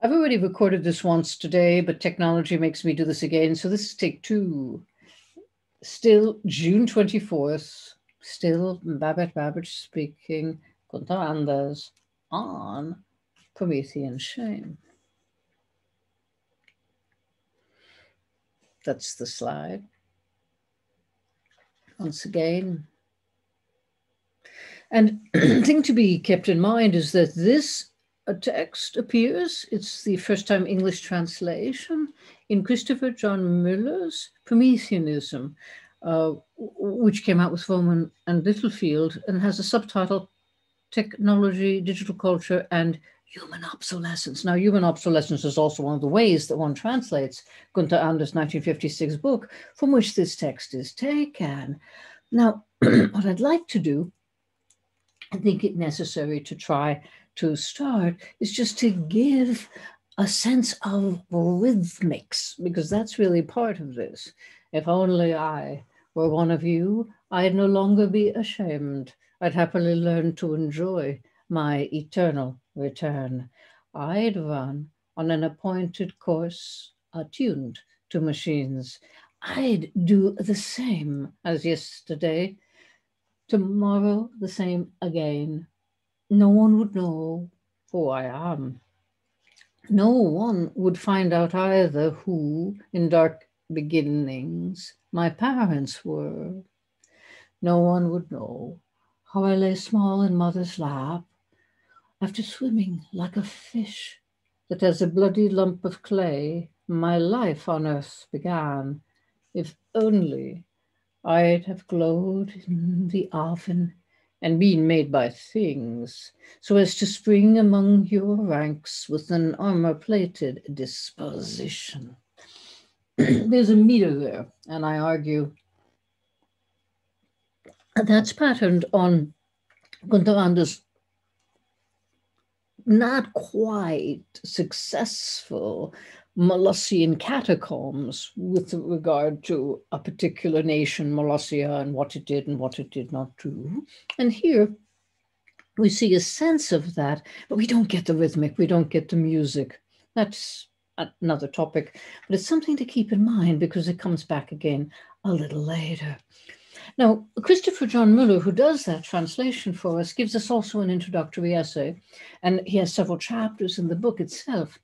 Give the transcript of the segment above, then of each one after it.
I've already recorded this once today, but technology makes me do this again. So this is take two. Still June 24th, still Babette Babich speaking, Gunther Anders on Promethean Shame. That's the slide. Once again. And thing to be kept in mind is that this a text appears. It's the first time English translation in Christopher John Muller's Prometheanism, uh, which came out with Rowman and Littlefield and has a subtitle Technology, Digital Culture, and Human Obsolescence. Now, human obsolescence is also one of the ways that one translates Gunther Anders' 1956 book, from which this text is taken. Now, what I'd like to do, I think it necessary to try to start is just to give a sense of rhythmics, because that's really part of this. If only I were one of you, I'd no longer be ashamed. I'd happily learn to enjoy my eternal return. I'd run on an appointed course attuned to machines. I'd do the same as yesterday. Tomorrow, the same again no one would know who I am. No one would find out either who, in dark beginnings, my parents were. No one would know how I lay small in mother's lap after swimming like a fish that as a bloody lump of clay my life on earth began. If only I'd have glowed in the oven and being made by things, so as to spring among your ranks with an armor plated disposition. There's a meter there, and I argue that's patterned on Gunther not quite successful Molussian catacombs with regard to a particular nation, Molussia, and what it did and what it did not do. And here we see a sense of that, but we don't get the rhythmic, we don't get the music. That's another topic, but it's something to keep in mind because it comes back again a little later. Now, Christopher John Muller, who does that translation for us, gives us also an introductory essay, and he has several chapters in the book itself.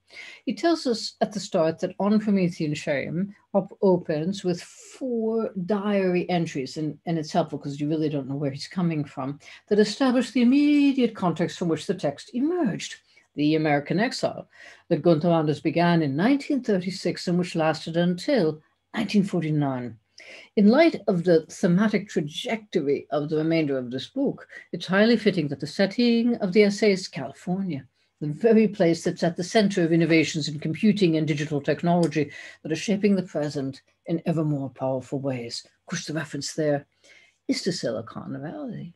He tells us at the start that On Promethean Shame op- opens with four diary entries, and, and it's helpful because you really don't know where he's coming from, that establish the immediate context from which the text emerged the American exile that Gunther Anders began in 1936 and which lasted until 1949. In light of the thematic trajectory of the remainder of this book, it's highly fitting that the setting of the essay is California, the very place that's at the center of innovations in computing and digital technology that are shaping the present in ever more powerful ways. Of course, the reference there is to Silicon Valley.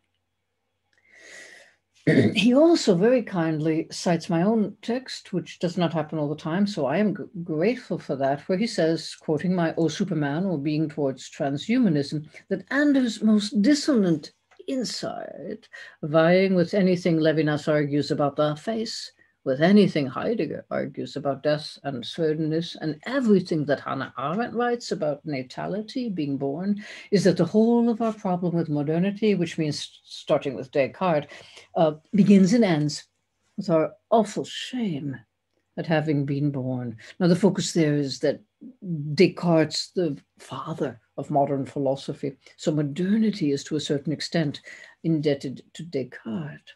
he also very kindly cites my own text, which does not happen all the time, so I am grateful for that, where he says, quoting my O Superman or Being Towards Transhumanism, that Anders' most dissonant insight, vying with anything Levinas argues about the face, with anything Heidegger argues about death and certainness, and everything that Hannah Arendt writes about natality, being born, is that the whole of our problem with modernity, which means starting with Descartes, uh, begins and ends with our awful shame at having been born. Now, the focus there is that Descartes, the father of modern philosophy, so modernity is to a certain extent indebted to Descartes.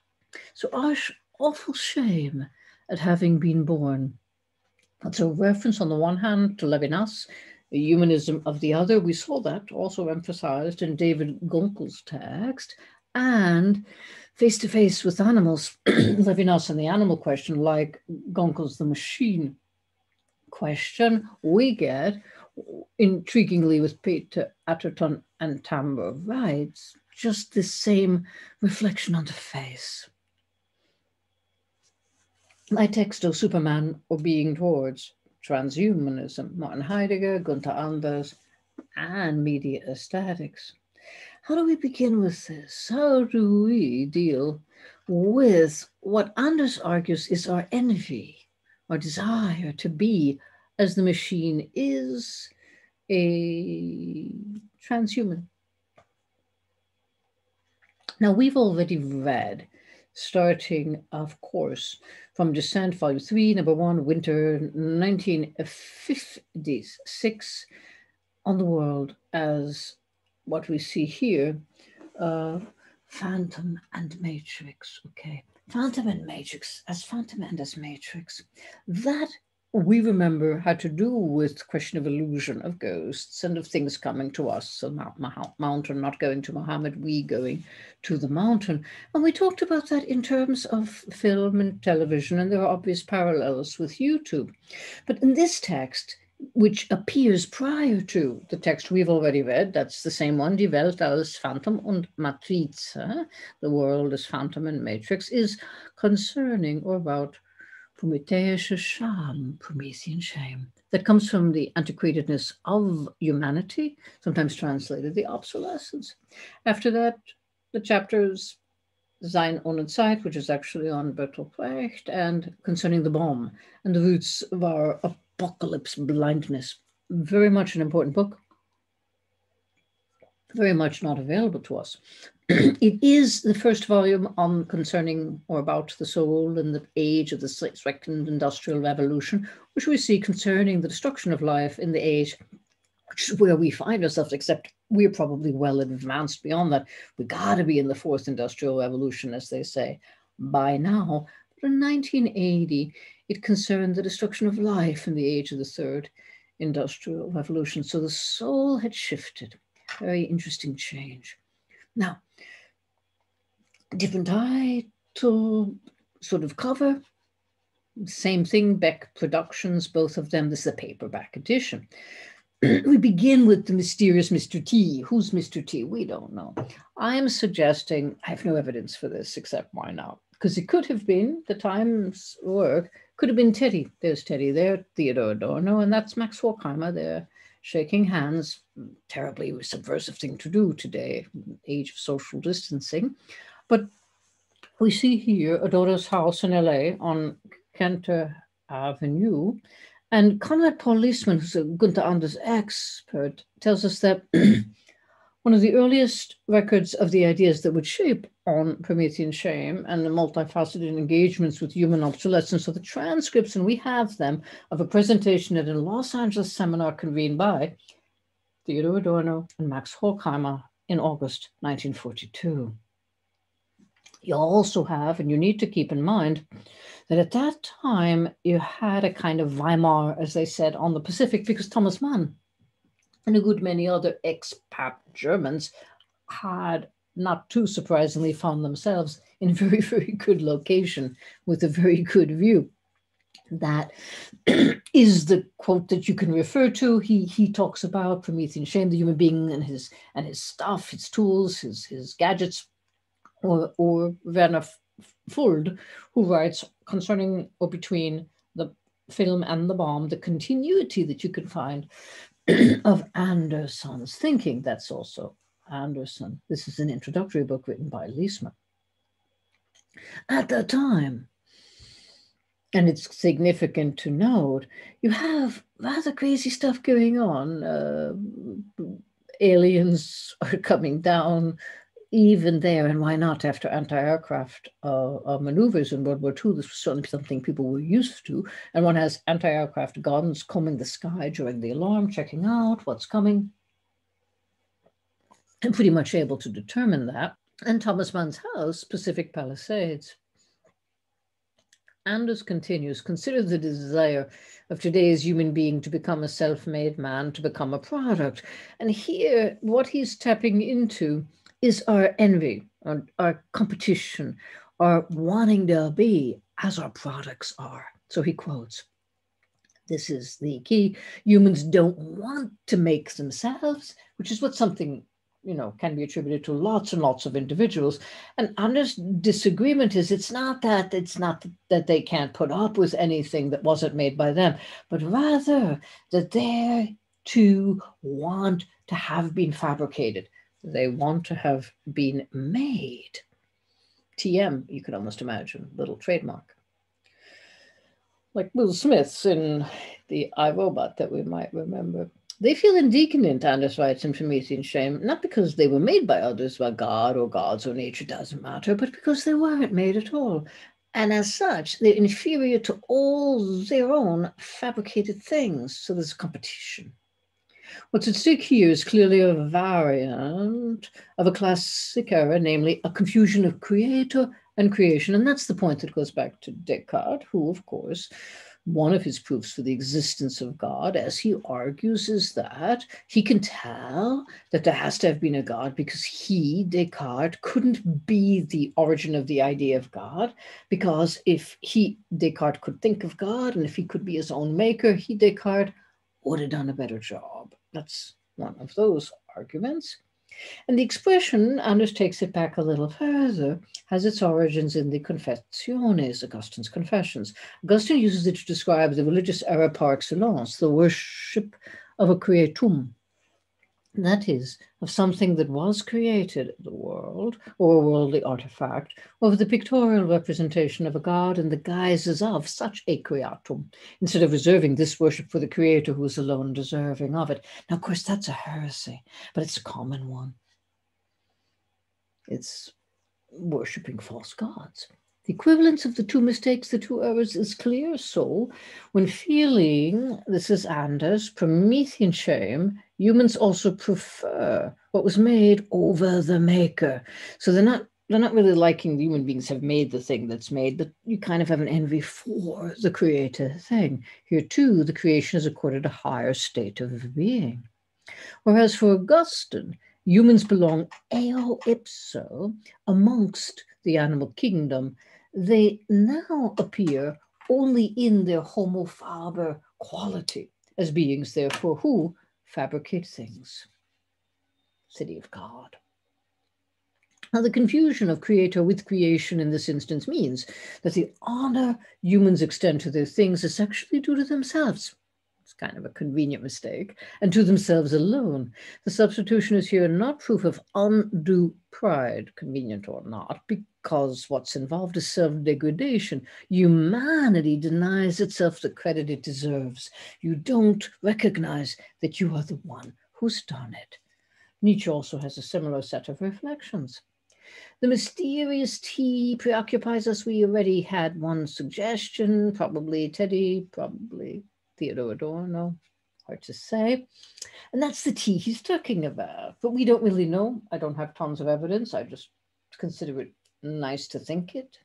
So our awful shame at having been born. That's a reference on the one hand to Levinas, humanism of the other. We saw that also emphasized in David Gunkel's text, and face to face with animals, Levinas and the animal question, like Gunkel's the machine question, we get intriguingly with Peter Atterton and Tamra Wrights, just the same reflection on the face my text of Superman or being towards transhumanism, Martin Heidegger, Gunther Anders, and media aesthetics. How do we begin with this? How do we deal with what Anders argues is our envy, our desire to be as the machine is a transhuman. Now, we've already read, starting, of course, from Dissent, Volume 3, Number 1, Winter 1956, on the world as what we see here uh, Phantom and Matrix. Okay. Phantom and Matrix, as Phantom and as Matrix. That we remember had to do with the question of illusion, of ghosts, and of things coming to us. So Mount, mountain not going to Muhammad, we going to the mountain. And we talked about that in terms of film and television, and there are obvious parallels with YouTube. But in this text, which appears prior to the text we've already read. That's the same one, Die Welt als Phantom und Matrize, the world as phantom and matrix, is concerning or about Prometheische Scham, Promethean shame, that comes from the antiquatedness of humanity, sometimes translated the obsolescence. After that, the chapters Sein ohne Zeit, which is actually on Bertolt Brecht, and concerning the bomb and the roots of our Apocalypse Blindness. Very much an important book. Very much not available to us. it is the first volume on concerning or about the soul and the age of the second industrial revolution, which we see concerning the destruction of life in the age which is where we find ourselves, except we're probably well advanced beyond that. We got to be in the fourth industrial revolution, as they say, by now. But in 1980, it concerned the destruction of life in the age of the third industrial revolution. So the soul had shifted. Very interesting change. Now, different title, sort of cover, same thing, Beck Productions, both of them. This is a paperback edition. we begin with the mysterious Mr. T. Who's Mr. T? We don't know. I'm suggesting, I have no evidence for this except why not? Because it could have been the Times work could have been Teddy. There's Teddy there, Theodore Adorno, and that's Max Horkheimer there, shaking hands. Terribly subversive thing to do today, age of social distancing. But we see here Adorno's house in LA on Kenter Avenue. And Konrad Paul Liessmann, who's a Gunther Anders expert, tells us that one of the earliest records of the ideas that would shape on Promethean shame and the multifaceted engagements with human obsolescence So the transcripts, and we have them, of a presentation at a Los Angeles seminar convened by Theodore Adorno and Max Horkheimer in August 1942. You also have, and you need to keep in mind, that at that time you had a kind of Weimar, as they said, on the Pacific, because Thomas Mann and a good many other expat Germans had not too surprisingly found themselves in a very, very good location with a very good view. That is the quote that you can refer to. He he talks about Promethean shame, the human being and his and his stuff, his tools, his his gadgets, or or Werner Fuld, who writes concerning or between the film and the bomb, the continuity that you can find of Anderson's thinking. That's also Anderson. This is an introductory book written by Liessmann. At that time, and it's significant to note, you have rather crazy stuff going on. Uh, aliens are coming down even there, and why not after anti-aircraft uh, uh, maneuvers in World War II? This was certainly something people were used to. And one has anti-aircraft guns combing the sky during the alarm, checking out what's coming. And pretty much able to determine that. And Thomas Mann's house, Pacific Palisades. Anders continues, consider the desire of today's human being to become a self-made man, to become a product. And here, what he's tapping into is our envy, our, our competition, our wanting to be as our products are. So he quotes, this is the key. Humans don't want to make themselves, which is what something you know can be attributed to lots and lots of individuals and Anders' disagreement is it's not that it's not that they can't put up with anything that wasn't made by them but rather that they're to want to have been fabricated they want to have been made. TM, you can almost imagine, little trademark. like Will Smith's in the iRobot that we might remember. They feel indignant, Anders writes in Promethean Shame, not because they were made by others, by God or gods or nature, doesn't matter, but because they weren't made at all. And as such, they're inferior to all their own fabricated things. So there's competition. What's at stake here is clearly a variant of a classic error, namely a confusion of creator and creation. And that's the point that goes back to Descartes, who, of course, one of his proofs for the existence of God, as he argues, is that he can tell that there has to have been a God because he, Descartes, couldn't be the origin of the idea of God. Because if he, Descartes, could think of God and if he could be his own maker, he, Descartes, would have done a better job. That's one of those arguments. And the expression, Anders takes it back a little further, has its origins in the Confessiones, Augustine's Confessions. Augustine uses it to describe the religious error par excellence, the worship of a creatum, that is, of something that was created, the world, or a worldly artifact, or the pictorial representation of a god in the guises of such a creatum, instead of reserving this worship for the creator who is alone deserving of it. Now, of course, that's a heresy, but it's a common one. It's worshipping false gods. The equivalence of the two mistakes, the two errors, is clear. So, when feeling, this is Anders, Promethean shame, humans also prefer what was made over the maker. So they're not they're not really liking the human beings have made the thing that's made, but you kind of have an envy for the creator thing. Here too, the creation is accorded a higher state of being. Whereas for Augustine, humans belong eo ipso amongst the animal kingdom they now appear only in their homo faber quality as beings, therefore, who fabricate things. City of God. Now, the confusion of creator with creation in this instance means that the honor humans extend to their things is actually due to themselves. It's kind of a convenient mistake, and to themselves alone. The substitution is here not proof of undue pride, convenient or not, because what's involved is self degradation. Humanity denies itself the credit it deserves. You don't recognize that you are the one who's done it. Nietzsche also has a similar set of reflections. The mysterious T preoccupies us. We already had one suggestion, probably Teddy, probably Theodore Adorno, hard to say. And that's the T he's talking about. But we don't really know. I don't have tons of evidence. I just consider it nice to think it.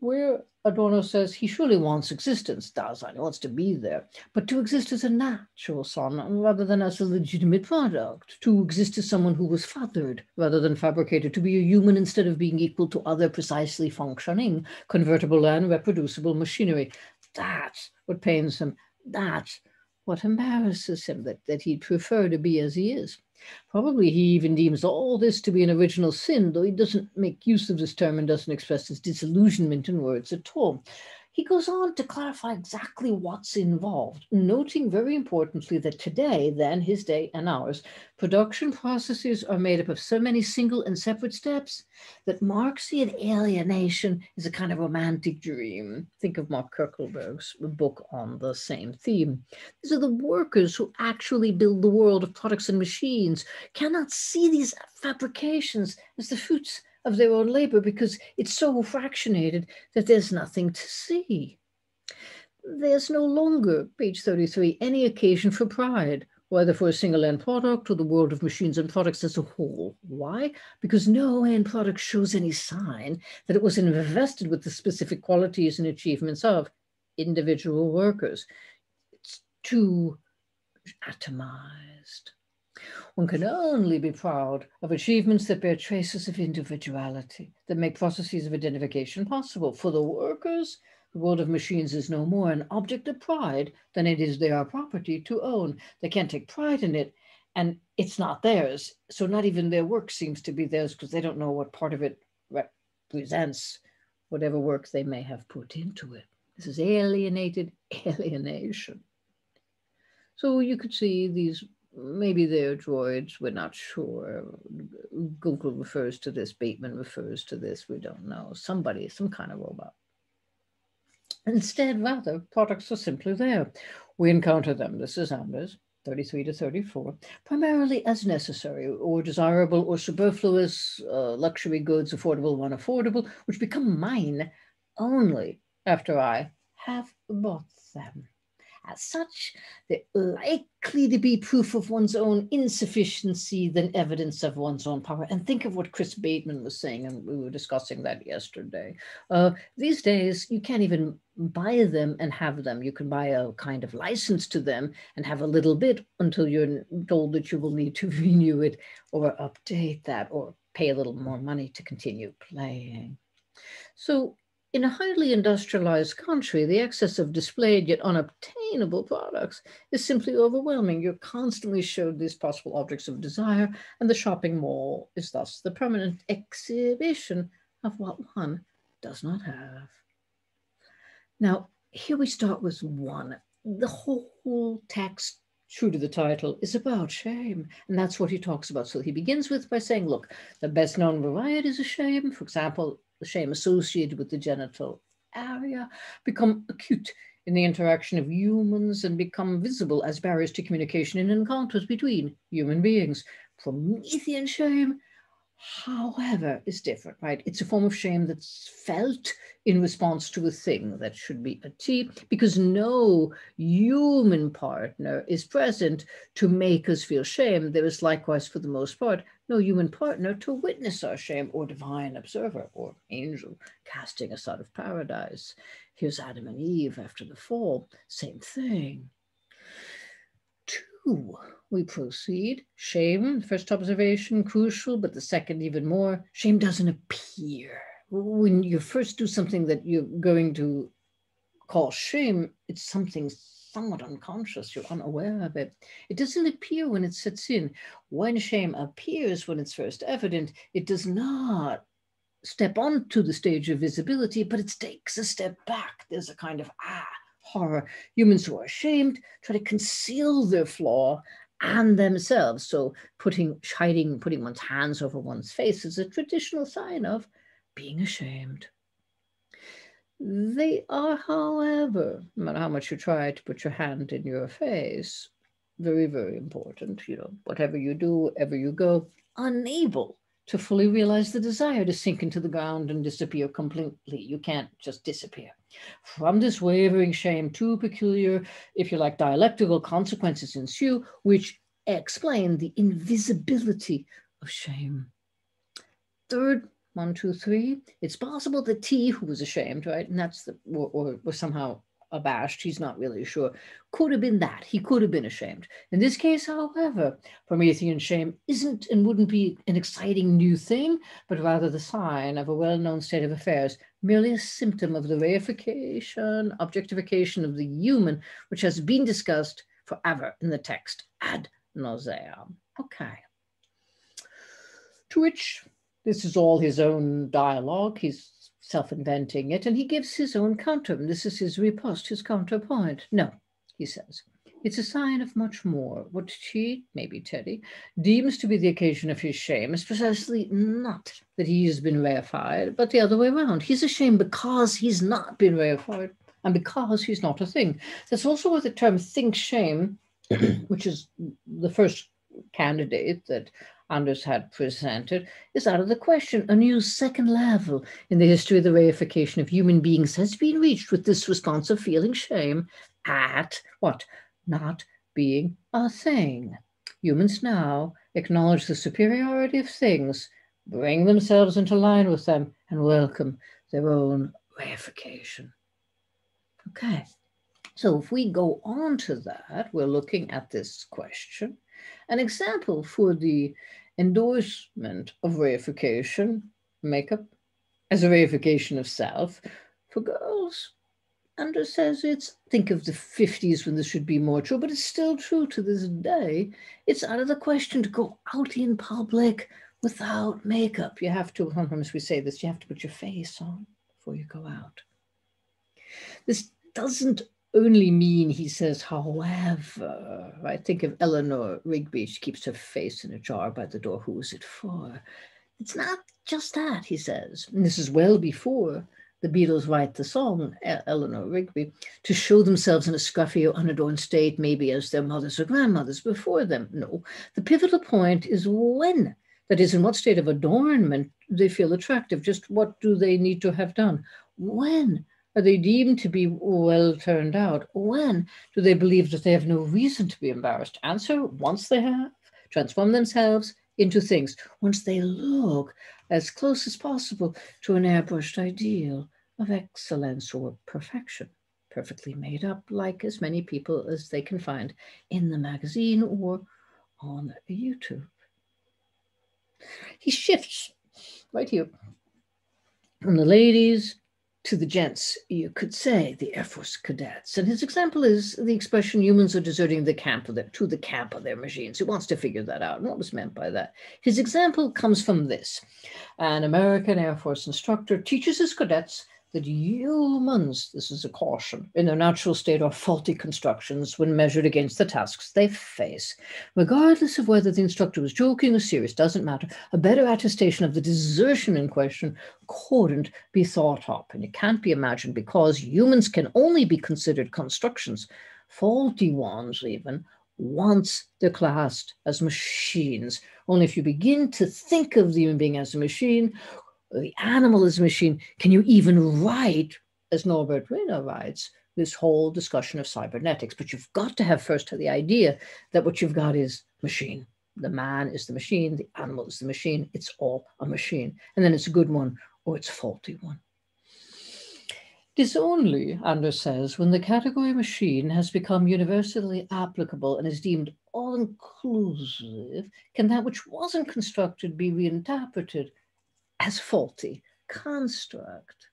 Where Adorno says he surely wants existence, Dasein, he wants to be there, but to exist as a natural son rather than as a legitimate product, to exist as someone who was fathered rather than fabricated, to be a human instead of being equal to other precisely functioning, convertible and reproducible machinery. That's what pains him. That's what embarrasses him, that, that he'd prefer to be as he is. Probably he even deems all this to be an original sin, though he doesn't make use of this term and doesn't express his disillusionment in words at all. He goes on to clarify exactly what's involved, noting very importantly that today, then his day and ours, production processes are made up of so many single and separate steps that Marxian alienation is a kind of romantic dream. Think of Mark Coeckelbergh's book on the same theme. These are the workers who actually build the world of products and machines, cannot see these fabrications as the fruits of their own labor because it's so fractionated that there's nothing to see. There's no longer, page 33, any occasion for pride, whether for a single end product or the world of machines and products as a whole. Why? Because no end product shows any sign that it was invested with the specific qualities and achievements of individual workers. It's too atomized. One can only be proud of achievements that bear traces of individuality, that make processes of identification possible. For the workers, the world of machines is no more an object of pride than it is their property to own. They can't take pride in it, and it's not theirs. So not even their work seems to be theirs because they don't know what part of it represents whatever work they may have put into it. This is alienated alienation. So you could see these maybe they're droids, we're not sure. Google refers to this, Bateman refers to this, we don't know. Somebody, some kind of robot. Instead, rather, products are simply there. We encounter them, this is Anders, 33 to 34, primarily as necessary or desirable or superfluous uh, luxury goods, affordable, unaffordable, which become mine only after I have bought them. As such, they're likely to be proof of one's own insufficiency than evidence of one's own power. And think of what Chris Bateman was saying, and we were discussing that yesterday. Uh, these days, you can't even buy them and have them. You can buy a kind of license to them and have a little bit until you're told that you will need to renew it or update that or pay a little more money to continue playing. So in a highly industrialized country, the excess of displayed yet unobtainable products is simply overwhelming. You're constantly showed these possible objects of desire, and the shopping mall is thus the permanent exhibition of what one does not have. Now, here we start with one. The whole text, true to the title, is about shame, and that's what he talks about. So he begins with by saying, look, the best known variety is a shame, for example, the shame associated with the genital area, become acute in the interaction of humans and become visible as barriers to communication in encounters between human beings. Promethean shame however, is different, right? It's a form of shame that's felt in response to a thing that should be achieved because no human partner is present to make us feel shame. There is likewise, for the most part, no human partner to witness our shame or divine observer or angel casting us out of paradise. Here's Adam and Eve after the fall, same thing. We proceed. Shame, first observation, crucial, but the second even more. Shame doesn't appear. When you first do something that you're going to call shame, it's something somewhat unconscious. You're unaware of it. It doesn't appear when it sets in. When shame appears, when it's first evident, it does not step onto the stage of visibility, but it takes a step back. There's a kind of ah, horror. Humans who are ashamed try to conceal their flaw and themselves. So putting hiding, putting one's hands over one's face is a traditional sign of being ashamed. They are, however, no matter how much you try to put your hand in your face, very, very important. You know, whatever you do, wherever you go, unable to fully realize the desire to sink into the ground and disappear completely. You can't just disappear. From this wavering shame, two peculiar, if you like, dialectical consequences ensue, which explain the invisibility of shame. Third, one, two, three, it's possible that T, who was ashamed, right, and that's the, or, or, or somehow abashed, he's not really sure, could have been that. He could have been ashamed. In this case, however, Promethean shame isn't and wouldn't be an exciting new thing, but rather the sign of a well known state of affairs, merely a symptom of the reification, objectification of the human, which has been discussed forever in the text ad nauseam. Okay. To which this is all his own dialogue. He's self-inventing it, and he gives his own counter. This is his riposte, his counterpoint. No, he says, it's a sign of much more. What she, maybe Teddy, deems to be the occasion of his shame is precisely not that he has been reified, but the other way around. He's ashamed because he's not been reified and because he's not a thing. That's also where the term think shame, which is the first candidate that Anders had presented is out of the question. A new second level in the history of the reification of human beings has been reached with this response of feeling shame at what? Not being a thing. Humans now acknowledge the superiority of things, bring themselves into line with them, and welcome their own reification. Okay, so if we go on to that, we're looking at this question. An example for the endorsement of reification, makeup, as a reification of self. For girls, Anders says it's, think of the 50s when this should be more true, but it's still true to this day. It's out of the question to go out in public without makeup. You have to, sometimes we say this, you have to put your face on before you go out. This doesn't only mean, he says, however, I think of Eleanor Rigby, she keeps her face in a jar by the door. Who is it for? It's not just that, he says. And this is well before the Beatles write the song, Eleanor Rigby, to show themselves in a scruffy or unadorned state, maybe as their mothers or grandmothers before them. No, the pivotal point is when. That is, in what state of adornment they feel attractive? Just what do they need to have done? When are they deemed to be well turned out? When do they believe that they have no reason to be embarrassed? Answer once they have transformed themselves into things, once they look as close as possible to an airbrushed ideal of excellence or perfection, perfectly made up like as many people as they can find in the magazine or on YouTube. He shifts right here from the ladies to the gents, you could say, the Air Force cadets. And his example is the expression humans are deserting the camp of their, to the camp of their machines. He wants to figure that out. And what was meant by that? His example comes from this. An American Air Force instructor teaches his cadets that humans, this is a caution, in their natural state are faulty constructions when measured against the tasks they face. Regardless of whether the instructor was joking or serious, doesn't matter. A better attestation of the desertion in question couldn't be thought up, and it can't be imagined because humans can only be considered constructions, faulty ones even, once they're classed as machines. Only if you begin to think of the human being as a machine, the animal is a machine. Can you even write, as Norbert Wiener writes, this whole discussion of cybernetics? But you've got to have first the idea that what you've got is machine. The man is the machine, the animal is the machine. It's all a machine. And then it's a good one or it's a faulty one. It is only, Anders says, when the category machine has become universally applicable and is deemed all inclusive, can that which wasn't constructed be reinterpreted as faulty construct.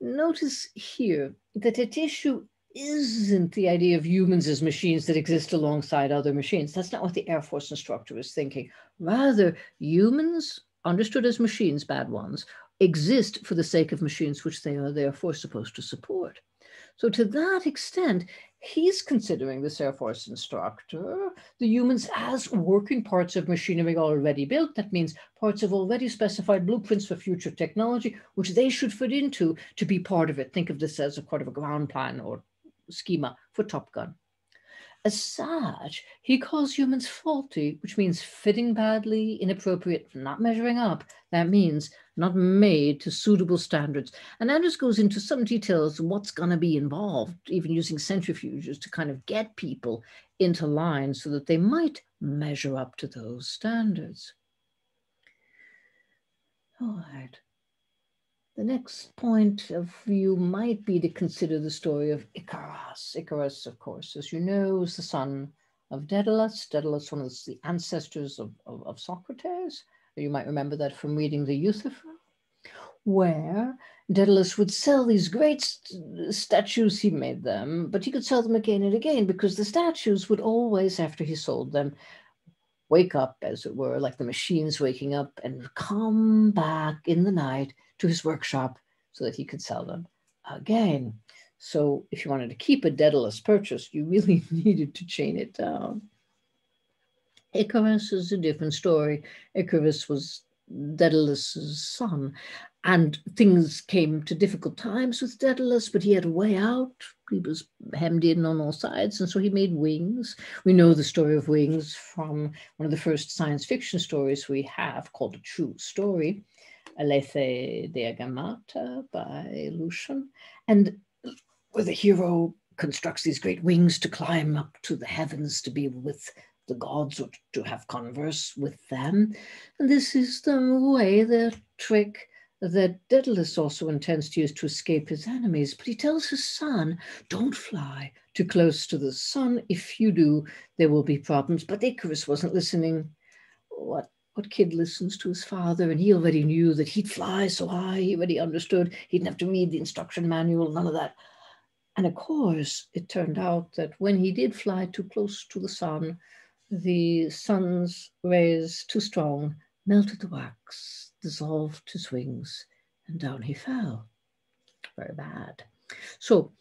Notice here that at issue isn't the idea of humans as machines that exist alongside other machines. That's not what the Air Force instructor was thinking. Rather, humans, understood as machines, bad ones, exist for the sake of machines which they are therefore supposed to support. So to that extent, he's considering this Air Force instructor, the humans as working parts of machinery already built. That means parts of already specified blueprints for future technology, which they should fit into to be part of it. Think of this as a part of a ground plan or schema for Top Gun. As such, he calls humans faulty, which means fitting badly, inappropriate, not measuring up. That means not made to suitable standards. And Anders goes into some details of what's going to be involved, even using centrifuges to kind of get people into line so that they might measure up to those standards. All right. The next point of view might be to consider the story of Icarus. Icarus, of course, as you know, is the son of Daedalus. Daedalus, one of the ancestors of, of, of Socrates. You might remember that from reading the Euthyphro, where Daedalus would sell these great st statues, he made them, but he could sell them again and again because the statues would always, after he sold them, wake up, as it were, like the machines waking up and come back in the night to his workshop so that he could sell them again. So if you wanted to keep a Daedalus purchase, you really needed to chain it down. Icarus is a different story. Icarus was Daedalus's son, and things came to difficult times with Daedalus, but he had a way out. He was hemmed in on all sides, and so he made wings. We know the story of wings from one of the first science fiction stories we have called A True Story, Alethe Diegemata by Lucian, and where the hero constructs these great wings to climb up to the heavens to be with the gods or to have converse with them. And this is the way, the trick that Daedalus also intends to use to escape his enemies. But he tells his son, don't fly too close to the sun. If you do, there will be problems. But Icarus wasn't listening. What what kid listens to his father? And he already knew that he'd fly so high. He already understood. He didn't have to read the instruction manual, none of that. And of course, it turned out that when he did fly too close to the sun, the sun's rays too strong melted the wax, dissolved his wings, and down he fell. Very bad. So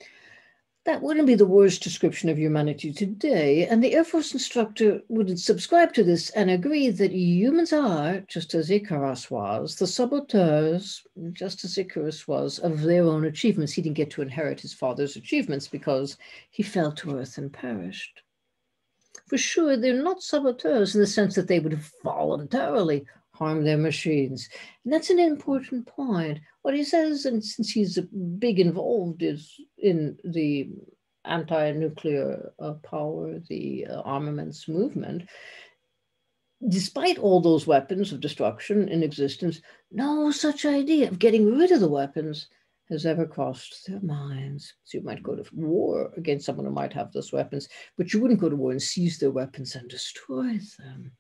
that wouldn't be the worst description of humanity today. And the Air Force instructor would subscribe to this and agree that humans are, just as Icarus was, the saboteurs, just as Icarus was, of their own achievements. He didn't get to inherit his father's achievements because he fell to earth and perished. For sure, they're not saboteurs in the sense that they would have voluntarily harm their machines. And that's an important point. What he says, and since he's big involved is in the anti-nuclear uh, power, the uh, armaments movement, despite all those weapons of destruction in existence, no such idea of getting rid of the weapons has ever crossed their minds. So you might go to war against someone who might have those weapons, but you wouldn't go to war and seize their weapons and destroy them.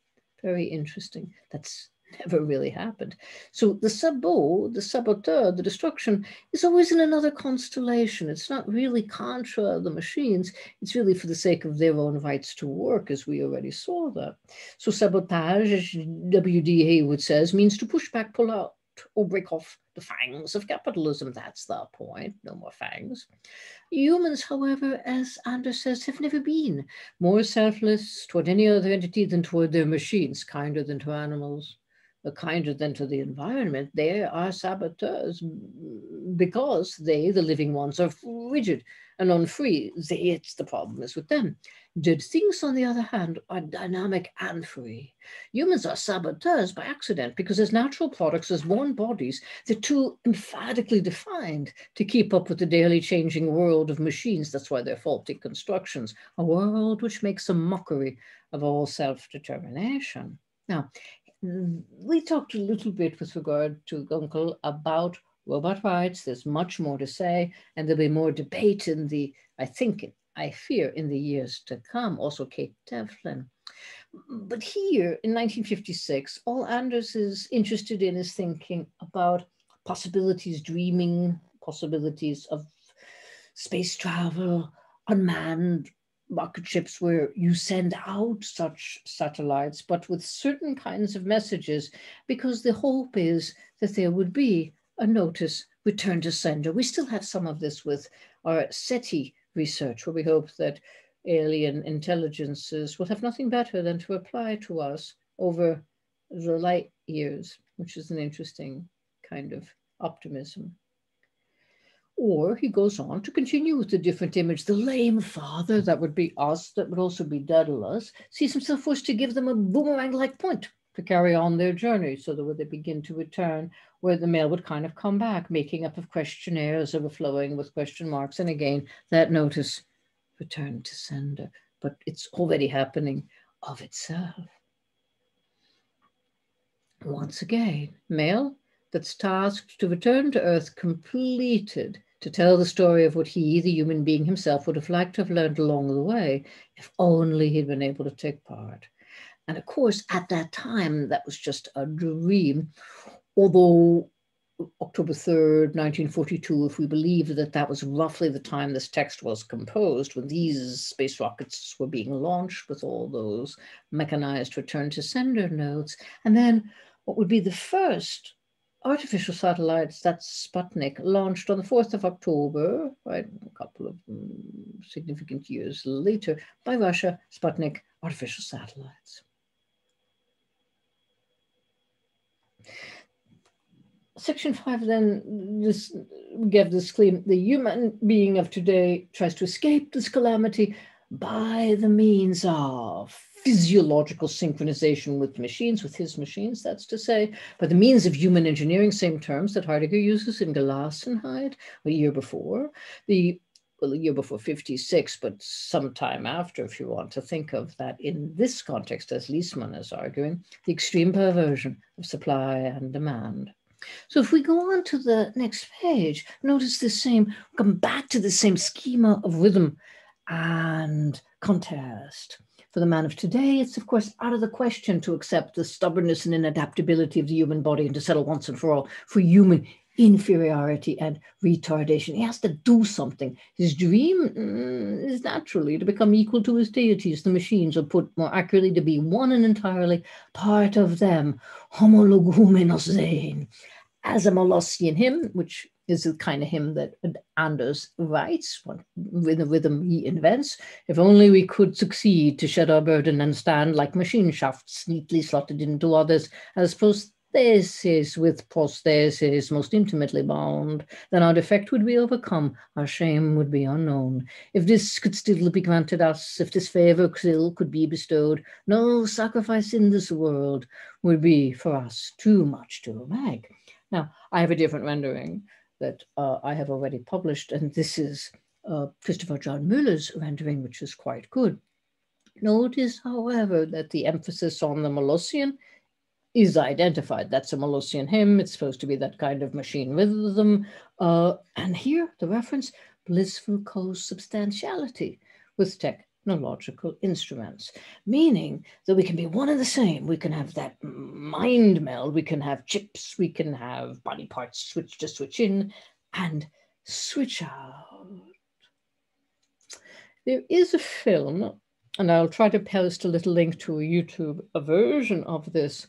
Very interesting. That's never really happened. So the sabot, the saboteur, the destruction is always in another constellation. It's not really contra the machines. It's really for the sake of their own rights to work, as we already saw that. So sabotage, as W.D. Haywood says, means to push back, pull out, or break off the fangs of capitalism. That's the point. No more fangs. Humans, however, as Anders says, have never been more selfless toward any other entity than toward their machines, kinder than to animals kinder than to the environment, they are saboteurs because they, the living ones, are rigid and unfree. They, it's the problem is with them. Dead things, on the other hand, are dynamic and free. Humans are saboteurs by accident because as natural products, as born bodies, they're too emphatically defined to keep up with the daily changing world of machines. That's why they're faulty constructions, a world which makes a mockery of all self-determination. Now, we talked a little bit with regard to Gunkel about robot rights. There's much more to say, and there'll be more debate in the, I think, I fear, in the years to come. Also, Kate Devlin. But here in 1956, all Anders is interested in is thinking about possibilities, dreaming possibilities of space travel, unmanned rocket ships where you send out such satellites, but with certain kinds of messages, because the hope is that there would be a notice return to sender. We still have some of this with our SETI research, where we hope that alien intelligences will have nothing better than to reply to us over the light years, which is an interesting kind of optimism. Or he goes on to continue with a different image. The lame father, that would be us, that would also be Daedalus, sees himself forced to give them a boomerang-like point to carry on their journey so that when they begin to return, where the mail would kind of come back, making up of questionnaires overflowing with question marks. And again, that notice, return to sender, but it's already happening of itself. Once again, mail that's tasked to return to Earth completed to tell the story of what he, the human being himself, would have liked to have learned along the way if only he'd been able to take part. And of course, at that time, that was just a dream, although October 3rd, 1942, if we believe that that was roughly the time this text was composed, when these space rockets were being launched with all those mechanized return to sender notes. And then what would be the first artificial satellites, that's Sputnik, launched on the 4th of October, right, a couple of um, significant years later, by Russia, Sputnik artificial satellites. Section 5 then this, gave this claim, the human being of today tries to escape this calamity by the means of physiological synchronization with machines, with his machines, that's to say, by the means of human engineering, same terms that Heidegger uses in Gelassenheit a year before, the well, a year before 56, but sometime after, if you want to think of that in this context, as Liessmann is arguing, the extreme perversion of supply and demand. So if we go on to the next page, notice the same, come back to the same schema of rhythm and contest. For the man of today, it's of course out of the question to accept the stubbornness and inadaptability of the human body and to settle once and for all for human inferiority and retardation. He has to do something. His dream mm, is naturally to become equal to his deities, the machines, or put more accurately, to be one and entirely part of them. Homologumenos zein. As a Molossian hymn, which is the kind of hymn that Anders writes, with the rhythm he invents. If only we could succeed to shed our burden and stand like machine shafts neatly slotted into others as prostheses with prostheses most intimately bound, then our defect would be overcome, our shame would be unknown. If this could still be granted us, if this favor still could be bestowed, no sacrifice in this world would be for us too much to make. Now, I have a different rendering that uh, I have already published, and this is uh, Christopher John Muller's rendering, which is quite good. Notice, however, that the emphasis on the Molussian is identified. That's a Molussian hymn. It's supposed to be that kind of machine rhythm. Uh, and here, the reference, blissful co-substantiality with tech technological instruments, meaning that we can be one and the same. We can have that mind meld, we can have chips, we can have body parts switch to switch in and switch out. There is a film, and I'll try to post a little link to a YouTube version of this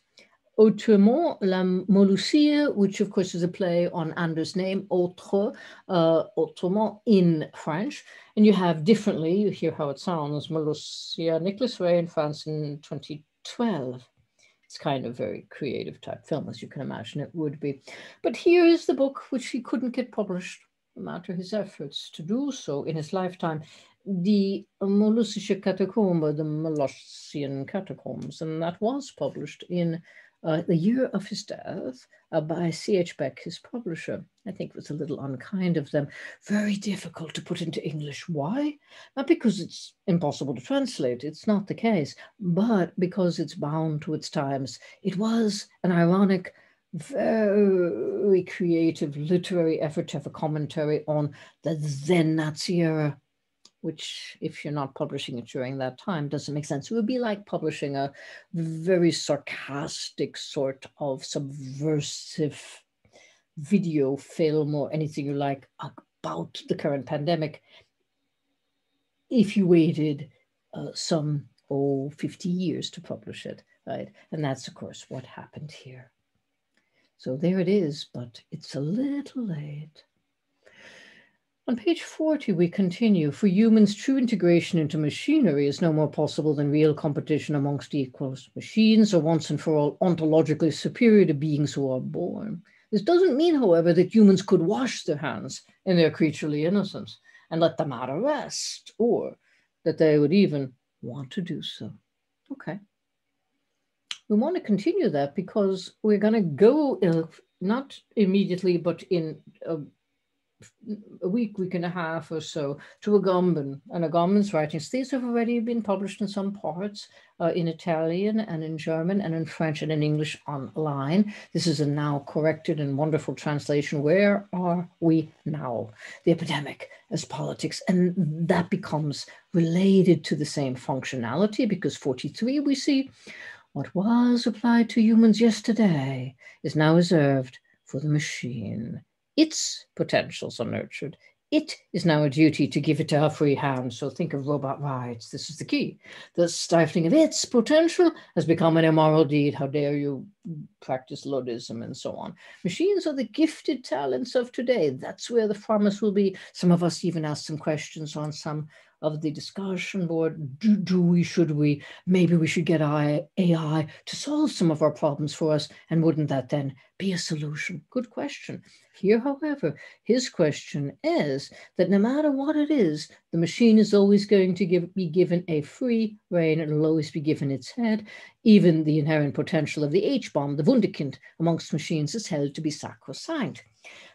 Autrement, La Molussia, which of course is a play on Anders' name, Autre, uh, Autrement in French. And you have differently, you hear how it sounds, Molussia, Nicolas Rey in France in 2012. It's kind of very creative type film, as you can imagine it would be. But here is the book, which he couldn't get published, no matter his efforts to do so in his lifetime the Molussische Catacomb, the Molussian Catacombs, and that was published in uh, the year of his death uh, by C.H. Beck, his publisher. I think it was a little unkind of them. Very difficult to put into English. Why? Not because it's impossible to translate, it's not the case, but because it's bound to its times. It was an ironic, very creative literary effort to have a commentary on the then Nazi era which if you're not publishing it during that time doesn't make sense. It would be like publishing a very sarcastic sort of subversive video film or anything you like about the current pandemic if you waited uh, some oh 50 years to publish it right? And that's of course what happened here. So there it is but it's a little late on page 40, we continue. For humans, true integration into machinery is no more possible than real competition amongst equals. Machines are once and for all ontologically superior to beings who are born. This doesn't mean, however, that humans could wash their hands in their creaturely innocence and let the matter rest, or that they would even want to do so. Okay. We want to continue that because we're going to go, uh, not immediately, but in uh, a week, week and a half or so to Agamben and Agamben's writings. These have already been published in some parts uh, in Italian and in German and in French and in English online. This is a now corrected and wonderful translation. Where are we now? The epidemic as politics. And that becomes related to the same functionality because 43 we see what was applied to humans yesterday is now reserved for the machine its potentials are nurtured. It is now a duty to give it to our free hand. So think of robot rights. This is the key. The stifling of its potential has become an immoral deed. How dare you practice Luddism and so on. Machines are the gifted talents of today. That's where the promise will be. Some of us even asked some questions on some of the discussion board. Do, do we, should we, maybe we should get AI to solve some of our problems for us. And wouldn't that then be a solution? Good question. Here, however, his question is that no matter what it is, the machine is always going to give, be given a free rein will always be given its head. Even the inherent potential of the H-bomb, the Wunderkind, amongst machines is held to be sacrosanct.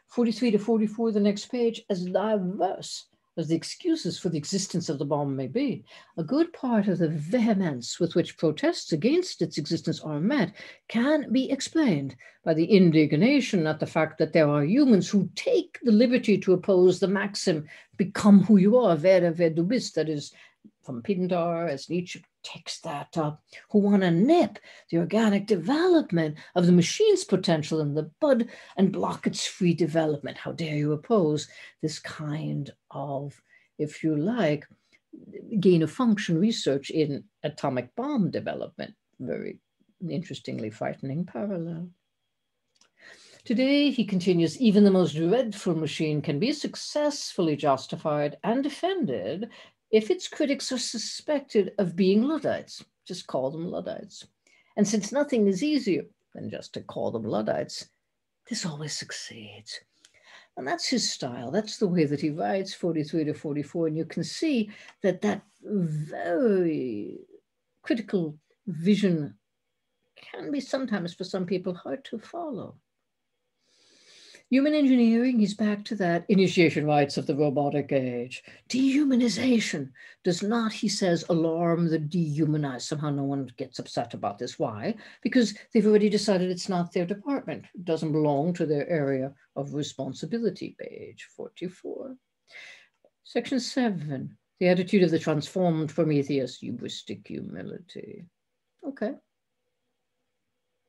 43 to 44, the next page, as diverse as the excuses for the existence of the bomb may be, a good part of the vehemence with which protests against its existence are met can be explained by the indignation at the fact that there are humans who take the liberty to oppose the maxim, become who you are, vere wer du bist, that is, from Pindar, as Nietzsche takes that up, who want to nip the organic development of the machine's potential in the bud and block its free development. How dare you oppose this kind of, if you like, gain of function research in atomic bomb development? Very interestingly frightening parallel. Today, he continues, even the most dreadful machine can be successfully justified and defended if its critics are suspected of being Luddites. Just call them Luddites. And since nothing is easier than just to call them Luddites, this always succeeds. And that's his style. That's the way that he writes 43 to 44. And you can see that that very critical vision can be sometimes for some people hard to follow. Human engineering, he's back to that initiation rites of the robotic age. Dehumanization does not, he says, alarm the dehumanized. Somehow no one gets upset about this. Why? Because they've already decided it's not their department. It doesn't belong to their area of responsibility, page 44. Section seven, the attitude of the transformed Prometheus, hubristic humility. Okay.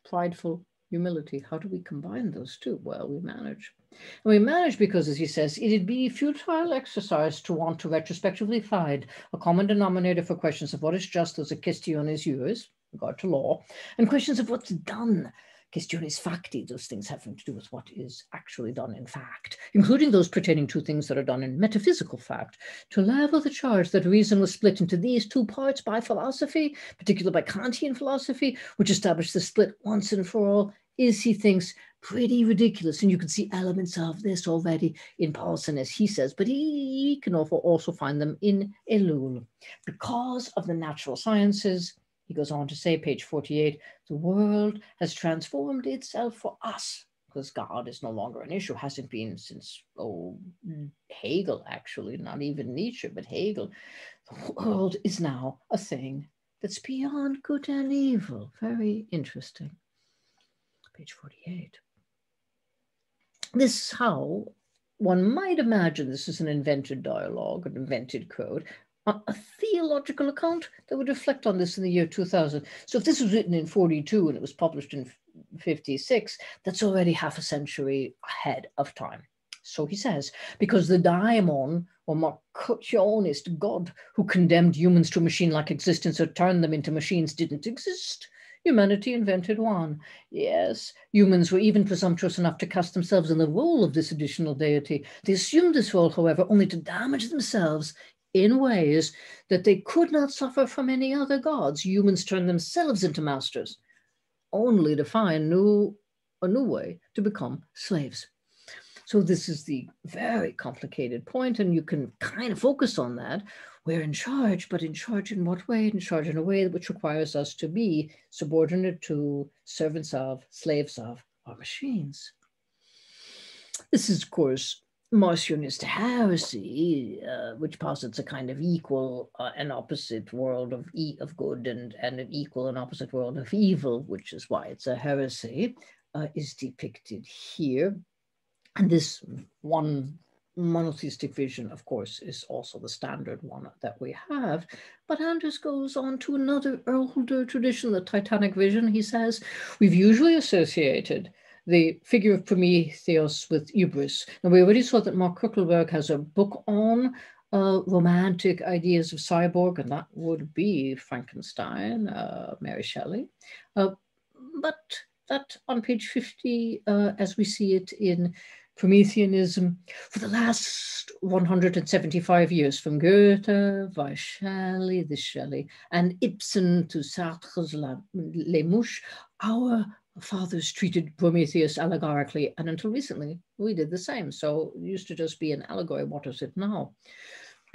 Prideful humility. How do we combine those two? Well, we manage. And we manage because, as he says, it'd be futile exercise to want to retrospectively find a common denominator for questions of what is just as a questiones juris, regard to law, and questions of what's done questiones facti, those things having to do with what is actually done in fact, including those pertaining to things that are done in metaphysical fact, to level the charge that reason was split into these two parts by philosophy, particularly by Kantian philosophy, which established the split once and for all, is, he thinks, pretty ridiculous. And you can see elements of this already in Paulson, as he says, but he, he can also find them in Ellul. Because of the natural sciences, he goes on to say, page 48, the world has transformed itself for us because God is no longer an issue, hasn't been since, oh, Hegel, actually, not even Nietzsche, but Hegel. The world is now a thing that's beyond good and evil. Very interesting. Page 48. This is how one might imagine this is an invented dialogue, an invented code, a theological account that would reflect on this in the year 2000. So if this was written in 42 and it was published in 56, that's already half a century ahead of time. So he says, because the daimon or Marcionist God who condemned humans to machine-like existence or turned them into machines didn't exist. Humanity invented one. Yes, humans were even presumptuous enough to cast themselves in the role of this additional deity. They assumed this role, however, only to damage themselves in ways that they could not suffer from any other gods. Humans turned themselves into masters, only to find new, a new way to become slaves. So this is the very complicated point, and you can kind of focus on that. We're in charge, but in charge in what way? In charge in a way which requires us to be subordinate to, servants of, slaves of our machines. This is, of course, Marcionist heresy, uh, which posits a kind of equal uh, and opposite world of e of good and, and an equal and opposite world of evil, which is why it's a heresy, uh, is depicted here. And this one monotheistic vision, of course, is also the standard one that we have. But Anders goes on to another older tradition, the Titanic vision. He says, we've usually associated the figure of Prometheus with hubris. Now, we already saw that Mark Coeckelbergh has a book on uh, romantic ideas of cyborg, and that would be Frankenstein, uh, Mary Shelley. Uh, but that on page 50, uh, as we see it in Prometheanism, for the last 175 years, from Goethe via Shelley, the Shelley, and Ibsen to Sartre's La, Les Mouches, our fathers treated Prometheus allegorically, and until recently, we did the same. So it used to just be an allegory. What is it now?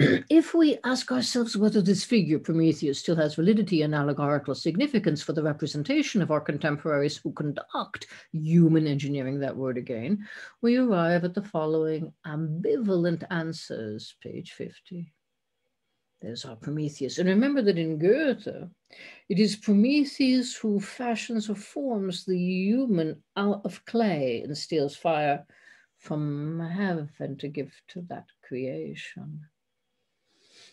if we ask ourselves whether this figure, Prometheus, still has validity and allegorical significance for the representation of our contemporaries who conduct human engineering, that word again, we arrive at the following ambivalent answers, page 50. There's our Prometheus. And remember that in Goethe, it is Prometheus who fashions or forms the human out of clay and steals fire from heaven to give to that creation.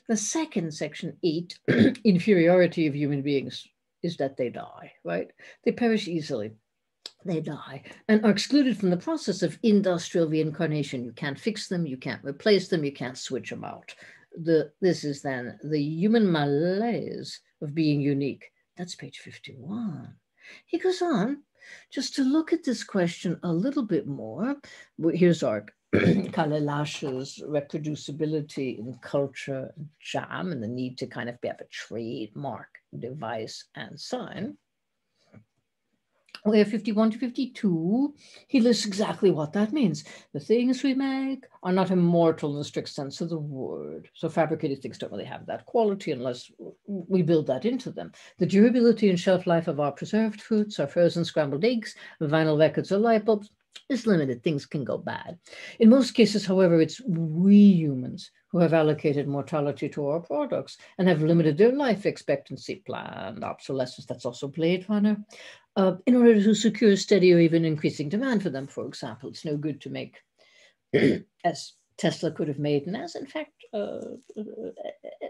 The second section, eight, inferiority of human beings, is that they die, right? They perish easily. They die and are excluded from the process of industrial reincarnation. You can't fix them, you can't replace them, you can't switch them out the this is then the human malaise of being unique. That's page 51. He goes on just to look at this question a little bit more, here's our Kalle Lasn's reproducibility in culture jam and the need to kind of have a trademark device and sign. Where 51 to 52, he lists exactly what that means. The things we make are not immortal in the strict sense of the word. So fabricated things don't really have that quality unless we build that into them. The durability and shelf life of our preserved fruits, our frozen scrambled eggs, vinyl records or light bulbs is limited. Things can go bad. In most cases, however, it's we humans who have allocated mortality to our products and have limited their life expectancy, planned obsolescence, that's also Blade Runner, uh, in order to secure steady or even increasing demand for them, for example. It's no good to make, as Tesla could have made, and as in fact uh, uh,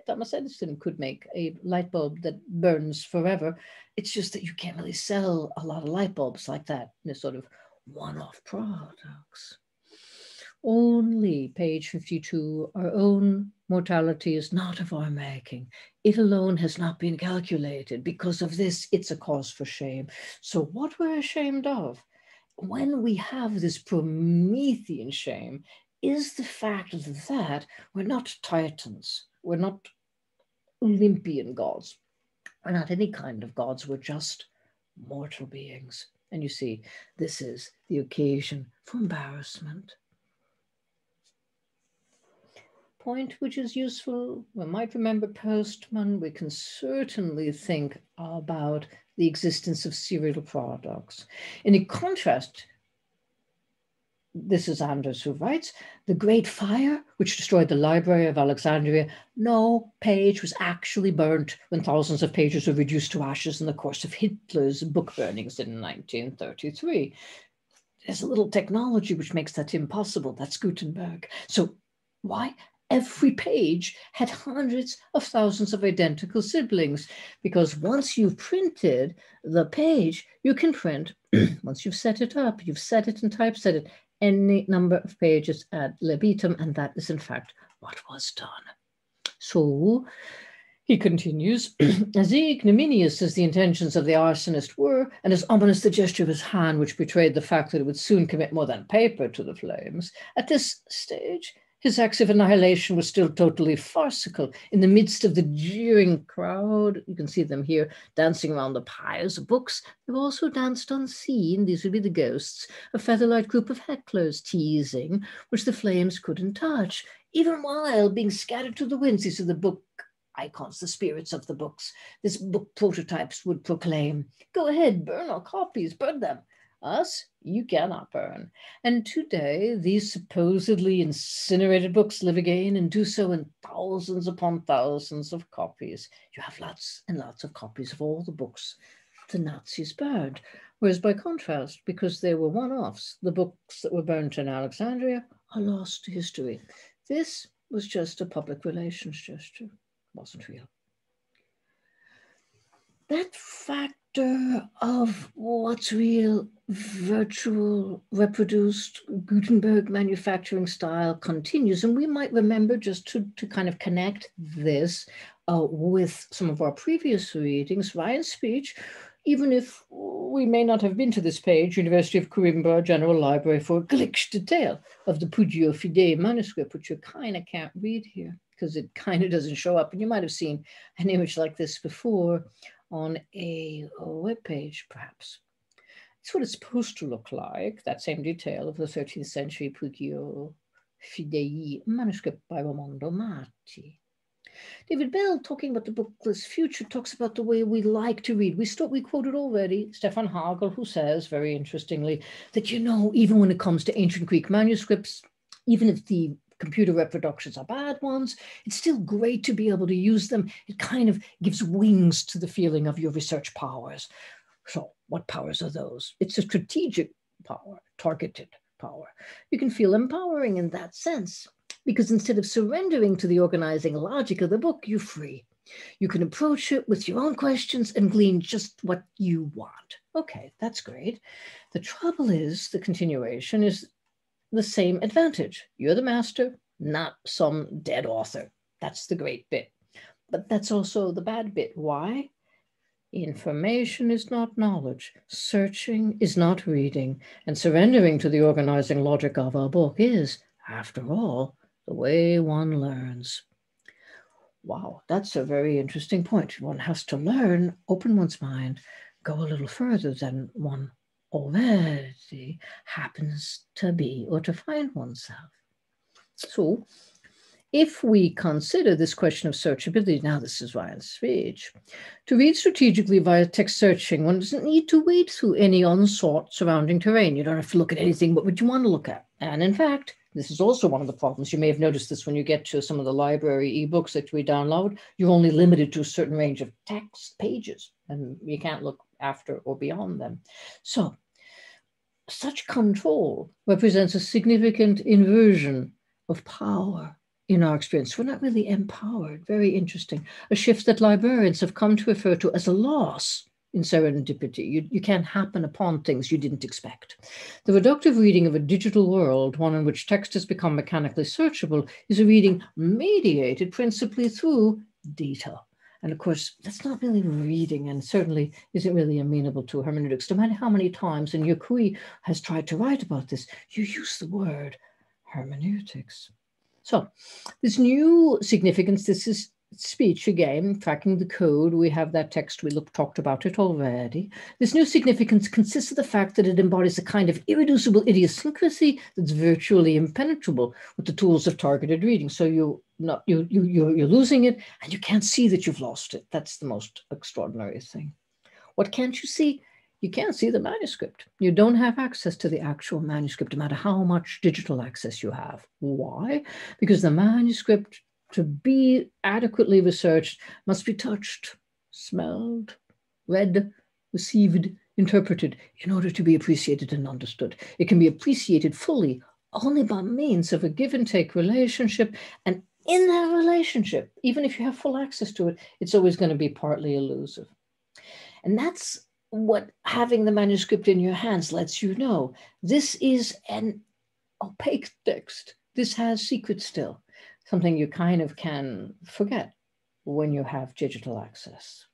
Thomas Edison could make a light bulb that burns forever. It's just that you can't really sell a lot of light bulbs like that in a sort of one-off products. Only page 52, our own mortality is not of our making. It alone has not been calculated. Because of this, it's a cause for shame. So what we're ashamed of, when we have this Promethean shame, is the fact that we're not titans, we're not Olympian gods, we're not any kind of gods, we're just mortal beings. And you see, this is the occasion for embarrassment. Point which is useful, we might remember Postman, we can certainly think about the existence of serial products. In contrast this is Anders who writes, the Great Fire, which destroyed the Library of Alexandria, no page was actually burnt when thousands of pages were reduced to ashes in the course of Hitler's book burnings in 1933. There's a little technology which makes that impossible. That's Gutenberg. So why? Every page had hundreds of thousands of identical siblings because once you've printed the page, you can print, once you've set it up, you've set it and typeset it, any number of pages ad libitum, and that is in fact what was done. So he continues, as ignominious as the intentions of the arsonist were, and as ominous the gesture of his hand, which betrayed the fact that it would soon commit more than paper to the flames, at this stage his acts of annihilation were still totally farcical. In the midst of the jeering crowd, you can see them here dancing around the piles of books. They've also danced unseen, these would be the ghosts, a featherlight group of hecklers teasing, which the flames couldn't touch, even while being scattered to the winds. These are the book icons, the spirits of the books. This book prototypes would proclaim, go ahead, burn our copies, burn them. Us, you cannot burn. And today, these supposedly incinerated books live again and do so in thousands upon thousands of copies. You have lots and lots of copies of all the books the Nazis burned. Whereas, by contrast, because they were one offs, the books that were burnt in Alexandria are lost to history. This was just a public relations gesture, wasn't real. That factor of what's real, virtual, reproduced Gutenberg manufacturing style continues. And we might remember just to, to kind of connect this uh, with some of our previous readings, Ryan Szpiech, even if we may not have been to this page, University of Coimbra General Library for a glitch detail of the Pugio Fidei manuscript, which you kind of can't read here because it kind of doesn't show up. And you might have seen an image like this before on a, web page, perhaps. It's what it's supposed to look like, that same detail of the 13th century Pugio Fidei manuscript by Raimondo Marti. David Bell, talking about the bookless future, talks about the way we like to read. We start, we quoted already Stefan Hagel, who says, very interestingly, that you know, even when it comes to ancient Greek manuscripts, even if the computer reproductions are bad ones, it's still great to be able to use them. It kind of gives wings to the feeling of your research powers. So what powers are those? It's a strategic power, targeted power. You can feel empowering in that sense because instead of surrendering to the organizing logic of the book, you're free. You can approach it with your own questions and glean just what you want. Okay, that's great. The trouble is, the continuation is the same advantage. You're the master, not some dead author. That's the great bit. But that's also the bad bit. Why? Information is not knowledge, searching is not reading, and surrendering to the organizing logic of a book is, after all, the way one learns. Wow, that's a very interesting point. One has to learn, open one's mind, go a little further than one already happens to be or to find oneself. So, if we consider this question of searchability, now this is Ryan Szpiech, to read strategically via text searching, one doesn't need to wade through any unsought surrounding terrain. You don't have to look at anything but what you want to look at. And in fact, this is also one of the problems. You may have noticed this when you get to some of the library ebooks that we download. You're only limited to a certain range of text pages, and you can't look after or beyond them. So, such control represents a significant inversion of power in our experience. We're not really empowered. Very interesting. A shift that librarians have come to refer to as a loss in serendipity. You, you can't happen upon things you didn't expect. The reductive reading of a digital world, one in which text has become mechanically searchable, is a reading mediated principally through data. And of course, that's not really reading and certainly isn't really amenable to hermeneutics. No matter how many times, and Yuk Hui has tried to write about this, you use the word hermeneutics. So this new significance, this is Szpiech again, tracking the code. We have that text, we look, talked about it already. This new significance consists of the fact that it embodies a kind of irreducible idiosyncrasy that's virtually impenetrable with the tools of targeted reading. So you not you you you're, you're losing it and you can't see that you've lost it. That's the most extraordinary thing. What can't you see? you can't see the manuscript. You don't have access to the actual manuscript, no matter how much digital access you have. Why? Because the manuscript, to be adequately researched, must be touched, smelled, read, received, interpreted in order to be appreciated and understood. It can be appreciated fully only by means of a give and take relationship. And in that relationship, even if you have full access to it, it's always going to be partly elusive. And that's what having the manuscript in your hands lets you know. This is an opaque text. This has secrets still, something you kind of can forget when you have digital access.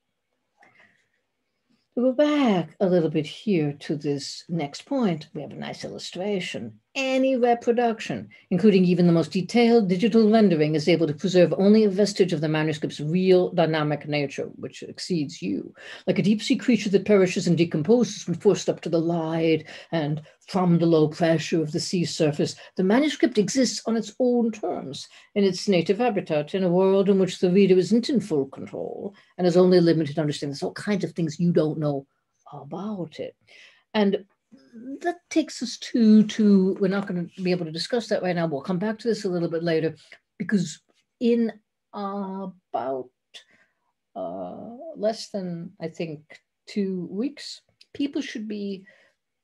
To go back a little bit here to this next point, we have a nice illustration any reproduction, including even the most detailed digital rendering, is able to preserve only a vestige of the manuscript's real dynamic nature, which exceeds you. Like a deep sea creature that perishes and decomposes when forced up to the light and from the low pressure of the sea surface, the manuscript exists on its own terms in its native habitat in a world in which the reader isn't in full control and is only limited to understanding. There's all kinds of things you don't know about it. And that takes us to to we're not going to be able to discuss that right now. We'll come back to this a little bit later because in about uh, less than i think two weeks people should be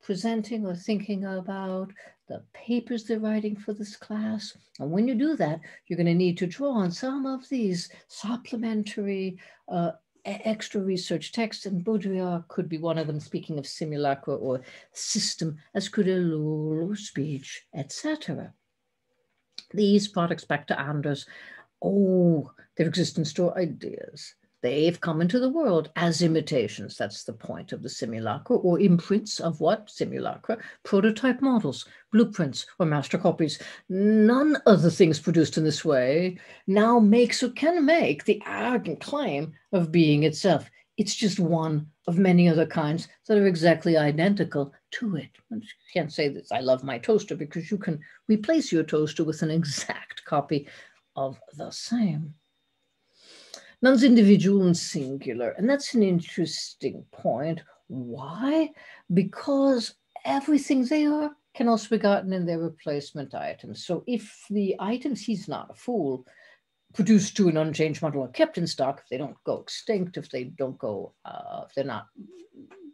presenting or thinking about the papers they're writing for this class. And when you do that you're going to need to draw on some of these supplementary uh, extra research text, and Baudrillard could be one of them, speaking of simulacra or system, as could Ellul, Szpiech, etc. These products back to Anders, oh, their existence store ideas. They've come into the world as imitations. That's the point of the simulacra, or imprints of what? Simulacra, prototype models, blueprints, or master copies. None of the things produced in this way now makes or can make the arrogant claim of being itself. It's just one of many other kinds that are exactly identical to it. You can't say that I love my toaster because you can replace your toaster with an exact copy of the same. None's individual and singular. And that's an interesting point. Why? Because everything they are can also be gotten in their replacement items. So if the items, he's not a fool, produced to an unchanged model are kept in stock, if they don't go extinct, if they don't go, uh, if they're not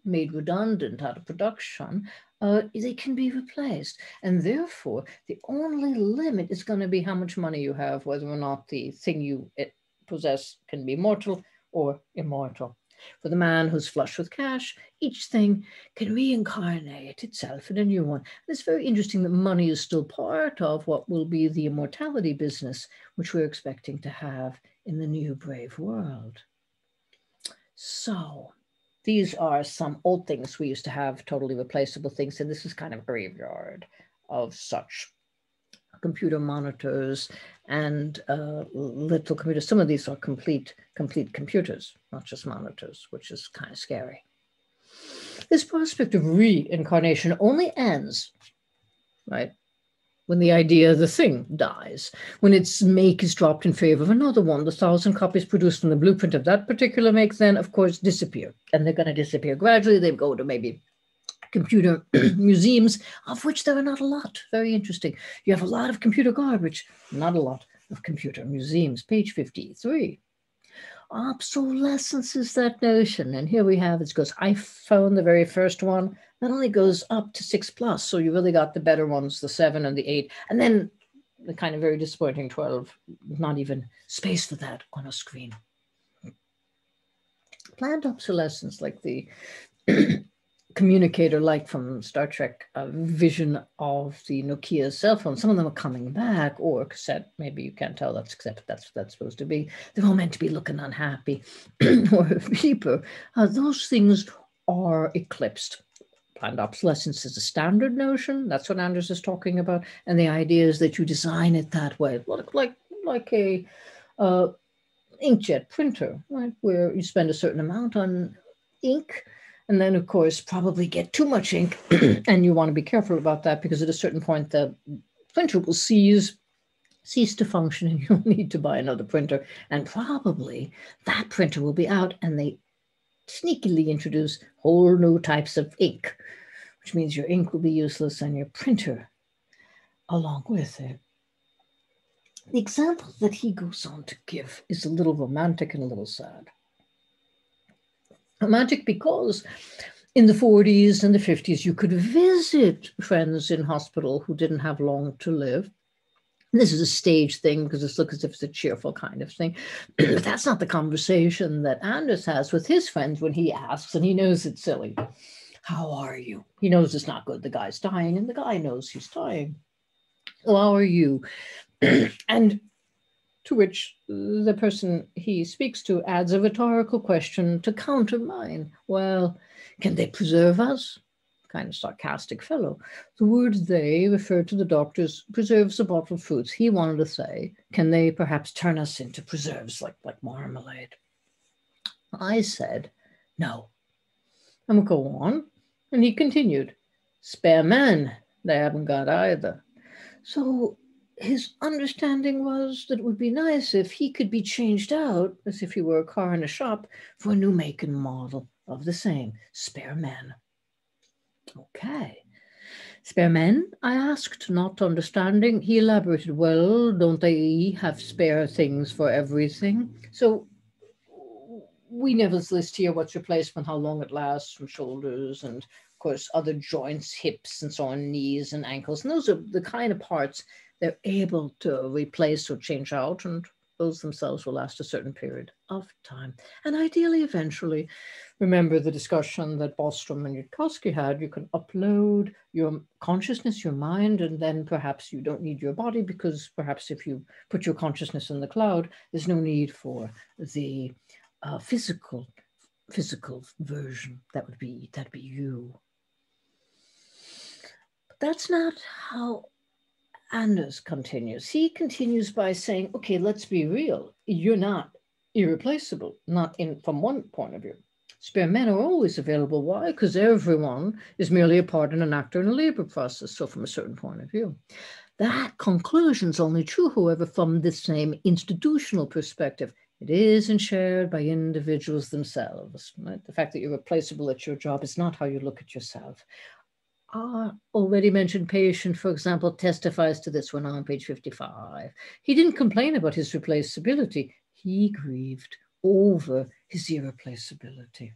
made redundant out of production, uh, they can be replaced. And therefore, the only limit is going to be how much money you have, whether or not the thing you possess can be mortal or immortal. For the man who's flush with cash, each thing can reincarnate itself in a new one. And it's very interesting that money is still part of what will be the immortality business, which we're expecting to have in the new brave world. So, these are some old things we used to have, totally replaceable things, and this is kind of a graveyard of such computer monitors and uh, little computers. Some of these are complete, complete computers, not just monitors, which is kind of scary. This prospect of reincarnation only ends, right, when the idea of the thing dies, when its make is dropped in favor of another one. The thousand copies produced from the blueprint of that particular make then, of course, disappear. And they're going to disappear gradually. They go to maybe computer museums, of which there are not a lot. Very interesting. You have a lot of computer garbage, not a lot of computer museums. Page 53. Obsolescence is that notion. And here we have it goes, iPhone, the very first one, that only goes up to six plus. So you really got the better ones, the seven and the eight. And then the kind of very disappointing 12, not even space for that on a screen. Planned obsolescence, like the communicator like from Star Trek uh, vision of the Nokia cell phone. Some of them are coming back, or cassette. Maybe you can't tell that's cassette. That's that's supposed to be. They're all meant to be looking unhappy or beeper. Uh, those things are eclipsed. Planned obsolescence is a standard notion. That's what Anders is talking about, and the idea is that you design it that way, like like like a uh, inkjet printer, right, where you spend a certain amount on ink and then, of course, probably get too much ink. and you want to be careful about that because at a certain point, the printer will cease cease to function and you'll need to buy another printer. And probably that printer will be out and they sneakily introduce whole new types of ink, which means your ink will be useless and your printer along with it. The example that he goes on to give is a little romantic and a little sad magic because in the 40s and the 50s, you could visit friends in hospital who didn't have long to live. This is a stage thing because it looks as if it's a cheerful kind of thing. but that's not the conversation that Anders has with his friends when he asks, and he knows it's silly. How are you? He knows it's not good. The guy's dying, and the guy knows he's dying. Well, how are you? and to which the person he speaks to adds a rhetorical question to counter mine. Well, can they preserve us? Kind of sarcastic fellow. The word they referred to the doctor's preserves of bottled fruits. He wanted to say, can they perhaps turn us into preserves like, like marmalade? I said, no. And go on. And he continued, spare men, they haven't got either. So his understanding was that it would be nice if he could be changed out, as if he were a car in a shop, for a new make and model of the same spare men. Okay. Spare men? I asked, not understanding. He elaborated, well, don't they have spare things for everything? So we never list here what's replacement, how long it lasts from shoulders and of course other joints, hips and so on, knees and ankles. And those are the kind of parts they're able to replace or change out, and those themselves will last a certain period of time. And ideally, eventually, remember the discussion that Bostrom and Yudkowsky had, you can upload your consciousness, your mind, and then perhaps you don't need your body because perhaps if you put your consciousness in the cloud, there's no need for the uh, physical physical version that would be that'd be you but that's not how Anders continues. He continues by saying, okay, let's be real. You're not irreplaceable, not in from one point of view. Spare men are always available. Why? Because everyone is merely a part and an actor in a labor process. So from a certain point of view. That conclusion is only true, however, from the same institutional perspective. It isn't shared by individuals themselves. Right? The fact that you're replaceable at your job is not how you look at yourself. Our already mentioned patient, for example, testifies to this one on page 55. He didn't complain about his replaceability. He grieved over his irreplaceability.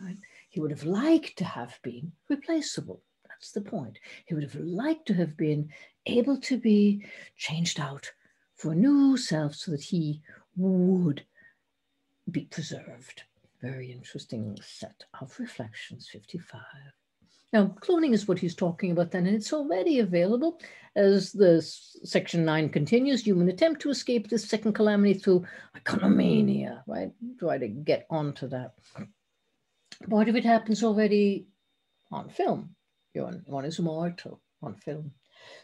Right? He would have liked to have been replaceable. That's the point. He would have liked to have been able to be changed out for a new self so that he would be preserved. Very interesting set of reflections, 55. Now, cloning is what he's talking about then, and it's already available. As the section nine continues, human attempt to escape this second calamity through iconomania, right? Try to get onto that. Part of it happens already on film. One is immortal on film.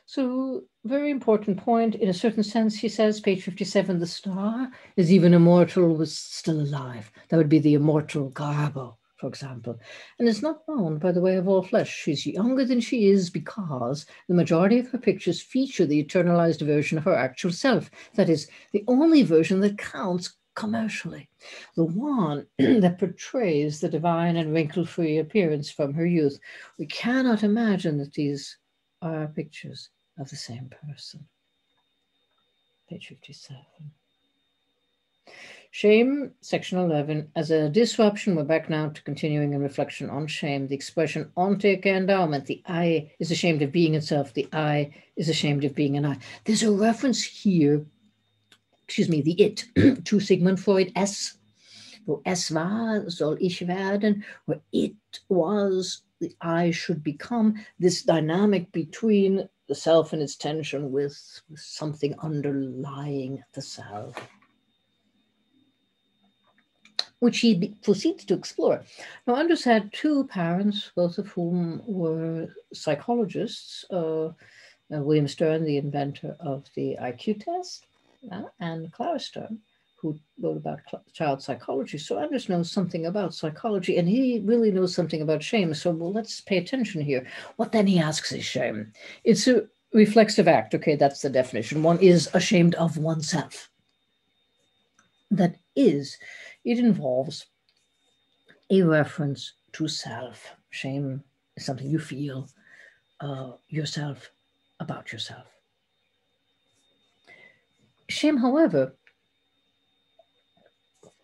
So, very important point. In a certain sense, he says, page 57, the star is even immortal, was still alive. That would be the immortal Garbo, for example. And is not known by the way of all flesh. She's younger than she is because the majority of her pictures feature the eternalized version of her actual self. That is, the only version that counts commercially. The one that portrays the divine and wrinkle free appearance from her youth. We cannot imagine that these are pictures of the same person. Page 57. Shame, section 11, as a disruption, we're back now to continuing in reflection on shame. The expression onteke endowment, the I is ashamed of being itself, the I is ashamed of being an I. There's a reference here, excuse me, the it, to Sigmund Freud, S, wo es war, soll ich werden, where it was, the I should become, this dynamic between the self and its tension with, with something underlying the self which he proceeds to explore. Now, Anders had two parents, both of whom were psychologists. Uh, uh, William Stern, the inventor of the IQ test, uh, and Clara Stern, who wrote about child psychology. So Anders knows something about psychology, and he really knows something about shame. So well, let's pay attention here. What then he asks is shame. It's a reflexive act. Okay, that's the definition. One is ashamed of oneself. That is it involves a reference to self. Shame is something you feel uh, yourself about yourself. Shame, however,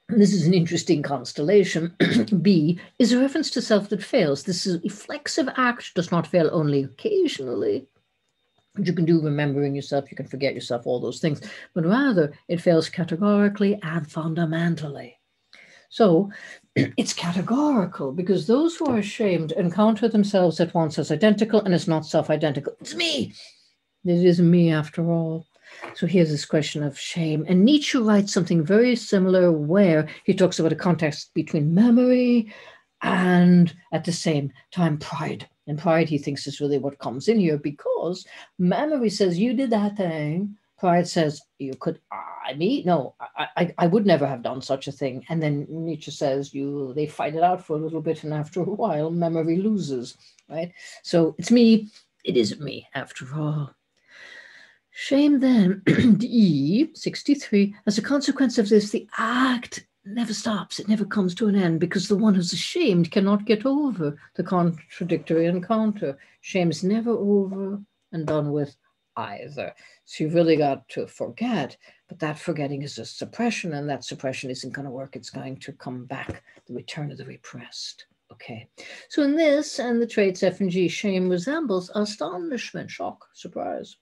this is an interesting constellation. B is a reference to self that fails. This is reflexive act, does not fail only occasionally. You can do remembering yourself, you can forget yourself, all those things, but rather it fails categorically and fundamentally. So it's categorical because those who are ashamed encounter themselves at once as identical and as not self identical. It's me. It is me after all. So here's this question of shame. And Nietzsche writes something very similar where he talks about a context between memory and at the same time pride. And pride, he thinks, is really what comes in here because memory says, You did that thing. Pride says, You could, I mean, No, I, I, I would never have done such a thing. And then Nietzsche says, You they fight it out for a little bit, and after a while, memory loses, right? So it's me, it isn't me after all. Shame then, E 63, as a consequence of this, the act never stops, it never comes to an end because the one who's ashamed cannot get over the contradictory encounter. Shame is never over and done with either. So you've really got to forget, but that forgetting is a suppression, and that suppression isn't going to work. It's going to come back, the return of the repressed. Okay, so in this and the traits F and G, shame resembles astonishment, shock, surprise.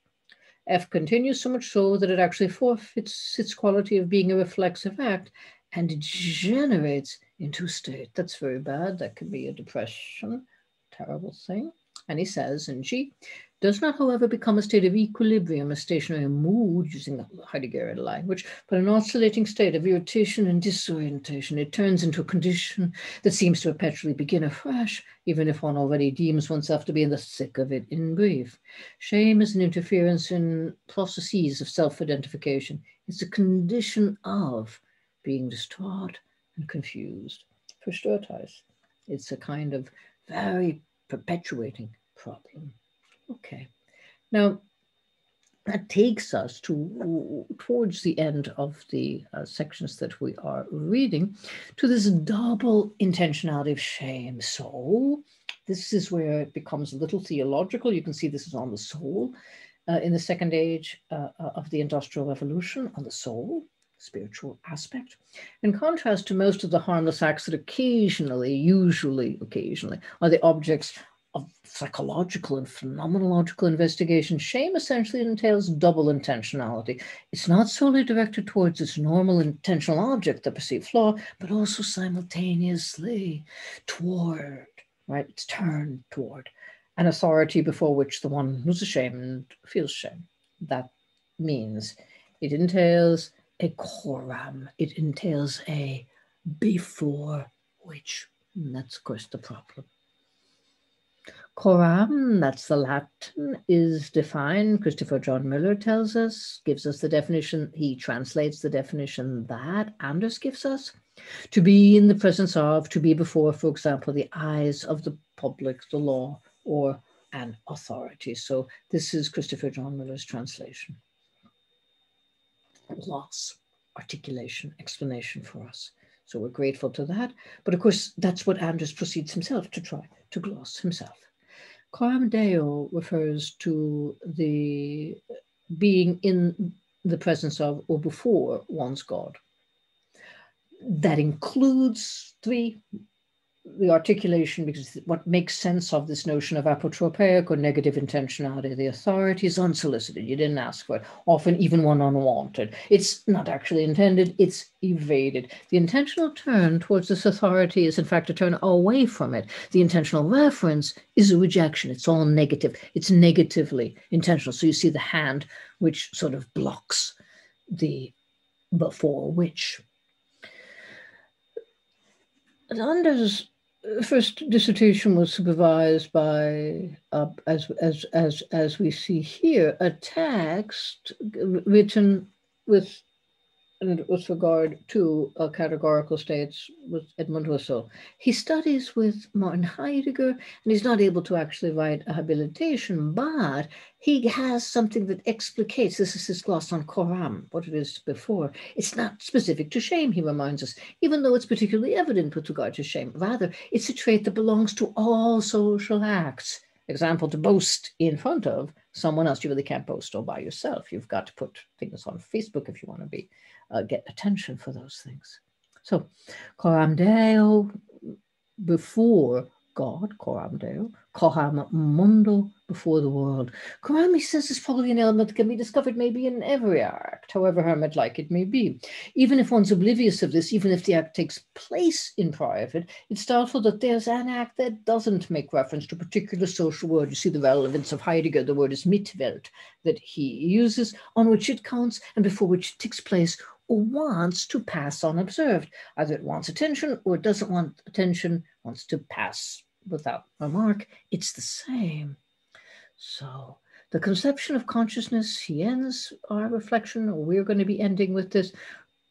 F continues so much so that it actually forfeits its quality of being a reflexive act and degenerates into state. That's very bad. That could be a depression, terrible thing. And he says in G, does not, however, become a state of equilibrium, a stationary mood, using the Heideggerian language, but an oscillating state of irritation and disorientation. It turns into a condition that seems to perpetually begin afresh, even if one already deems oneself to be in the thick of it, in brief. Shame is an interference in processes of self identification. It's a condition of being distraught and confused. For Verstörtheit. It's a kind of very perpetuating problem. Okay. Now, that takes us to towards the end of the uh, sections that we are reading to this double intentionality of shame. So this is where it becomes a little theological. You can see this is on the soul uh, in the second age uh, uh of the Industrial Revolution, on the soul, spiritual aspect. In contrast to most of the harmless acts that occasionally, usually occasionally, are the objects of psychological and phenomenological investigation, shame essentially entails double intentionality. It's not solely directed towards its normal intentional object, the perceived flaw, but also simultaneously toward, right? It's turned toward an authority before which the one who's ashamed feels shame. That means it entails a coram, it entails a before which And that's, of course, the problem. Coram, hmm, that's the Latin, is defined. Christopher John Miller tells us, gives us the definition. He translates the definition that Anders gives us to be in the presence of, to be before, for example, the eyes of the public, the law, or an authority. So this is Christopher John Miller's translation. Loss, articulation, explanation for us. So we're grateful to that. But of course, that's what Anders proceeds himself to try to gloss himself. Coram Deo refers to the being in the presence of or before one's God. That includes three the articulation, because what makes sense of this notion of apotropaic or negative intentionality, the authority is unsolicited. You didn't ask for it, often even one unwanted. It's not actually intended, it's evaded. The intentional turn towards this authority is, in fact, a turn away from it. The intentional reference is a rejection. It's all negative, it's negatively intentional. So you see the hand which sort of blocks the before which. Anders first dissertation was supervised by, uh, as, as, as, as we see here, a text written with and with regard to uh, categorical states with Edmund Husserl. He studies with Martin Heidegger, and he's not able to actually write a habilitation, but he has something that explicates, this is his gloss on Coram, what it is before. It's not specific to shame, he reminds us, even though it's particularly evident with regard to shame. Rather, it's a trait that belongs to all social acts. Example, to boast in front of someone else. You really can't post all by yourself. You've got to put things on Facebook if you want to be uh, get attention for those things. So, coram deo before God, coram deo, coram mundo, before the world. Coram, he says, is probably an element that can be discovered maybe in every act, however hermit-like it may be. Even if one's oblivious of this, even if the act takes place in private, it's doubtful that there's an act that doesn't make reference to a particular social word. You see the relevance of Heidegger, the word is mitwelt, that he uses, on which it counts and before which it takes place or wants to pass unobserved. Either it wants attention or it doesn't want attention, wants to pass without remark. It's the same. So the conception of consciousness, he ends our reflection, or we're going to be ending with this,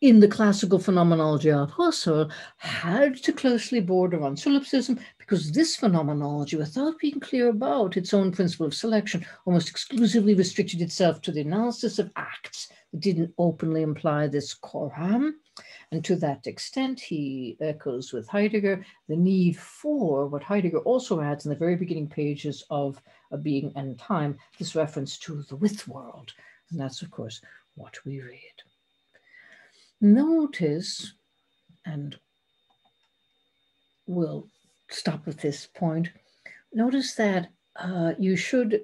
in the classical phenomenology of Husserl, had to closely border on solipsism because this phenomenology, without being clear about its own principle of selection, almost exclusively restricted itself to the analysis of acts that didn't openly imply this coram. And to that extent, he echoes with Heidegger the need for what Heidegger also adds in the very beginning pages of A Being and Time, this reference to the with world. And that's, of course, what we read. Notice, and we'll stop at this point, notice that uh, you should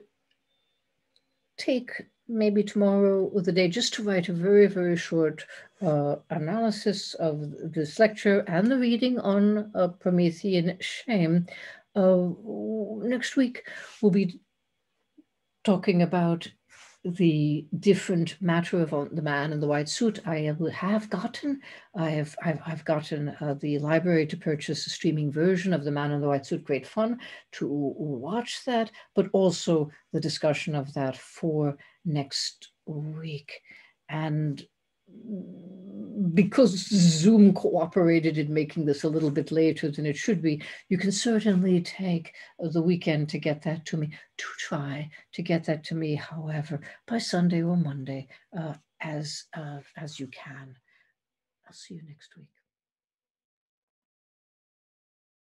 take maybe tomorrow or the day just to write a very, very short uh, analysis of this lecture and the reading on uh, Promethean shame. Uh, next week, we'll be talking about the different matter of the man in the white suit. I have gotten, I have, I've, I've gotten uh, the library to purchase a streaming version of the man in the white suit. Great fun to watch that, but also the discussion of that for next week. And because Zoom cooperated in making this a little bit later than it should be, you can certainly take the weekend to get that to me. To try to get that to me, however, by Sunday or Monday, uh, as uh, as you can. I'll see you next week.